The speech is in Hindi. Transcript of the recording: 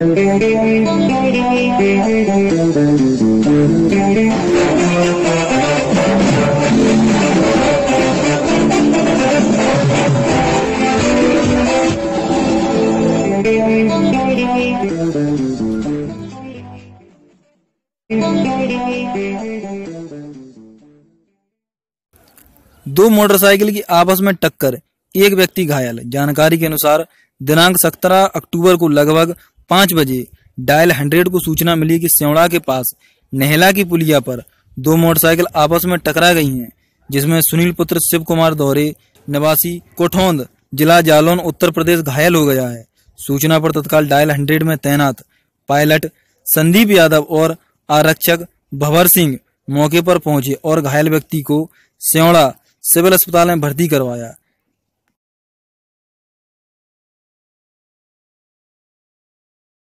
दो मोटरसाइकिल की आपस में टक्कर, एक व्यक्ति घायल। जानकारी के अनुसार, दिनांक 17 अक्टूबर को लगभग पाँच बजे डायल हंड्रेड को सूचना मिली कि सेवड़ा के पास नेहला की पुलिया पर दो मोटरसाइकिल आपस में टकरा गई हैं, जिसमें सुनील पुत्र शिव कुमार दौरे, निवासी कोठौंद, जिला जालौन, उत्तर प्रदेश घायल हो गया है। सूचना पर तत्काल डायल हंड्रेड में तैनात पायलट संदीप यादव और आरक्षक भवर सिंह मौके पर पहुँचे और घायल व्यक्ति को सेवड़ा सिविल अस्पताल में भर्ती करवाया।